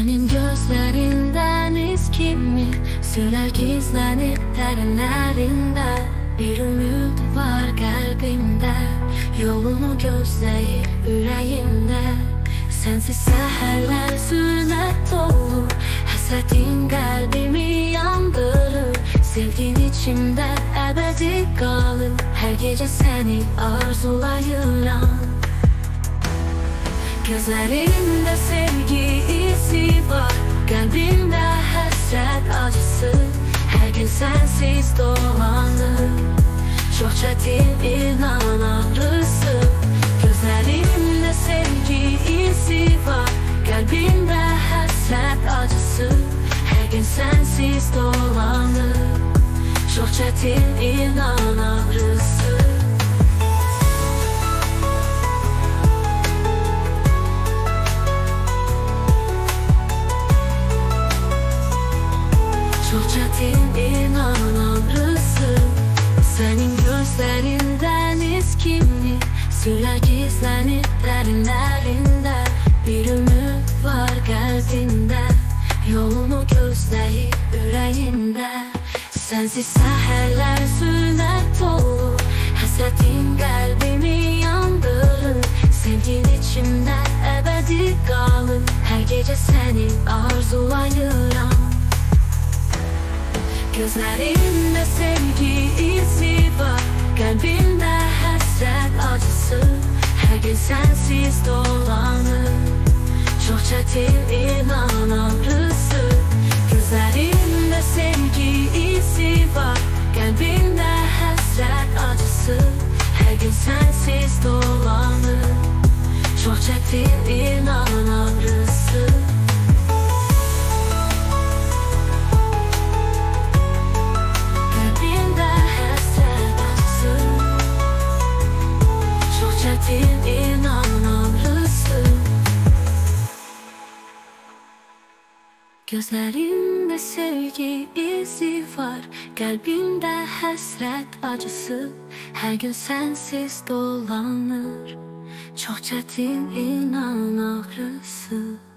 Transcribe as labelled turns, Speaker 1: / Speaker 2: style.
Speaker 1: Senin gözlerinden iz kimi Sürer gizlenip derinlerinde Bir ümit var kalbimde Yolunu gözleyip yüreğimde Sensiz seherler sünnet olur Hasretin kalbimi yandırır Sevgin içimde ebedi kalır Her gece seni arzulayıram Gözlerinde seni sensiz dolanır. Çok çetin inan ağrısı. Gözlerimde sevgi izi var. Kalbimde hasret acısı. Her gün sensiz dolanır. Çok çetin inan ağrısı Çok çetin inan ağrısı Senin gözlerinden iz kimli Sürer gizlenip derinlerinde Bir ümit var kalbinde Yolunu gözleyip yüreğinde. Sensiz seherler zulmet dolu Hasretin kalbimi yandırır. Sevgin içimde ebedi kalır Her gece seni arzulayıram Gözlerimde sevgi izi var. Kalbimde hasret acısı. Her gün sensiz dolanır. Çok çetin inan ağrısı. Gözlerimde sevgi izi var. Kalbimde hasret acısı. Her gün sensiz dolanır. Çok çetin inan Çok çetin inan ağrısı Gözlerimde sevgi izi var. Kalbimde hasret acısı. Her gün sensiz dolanır. Çok çetin inan ağrısı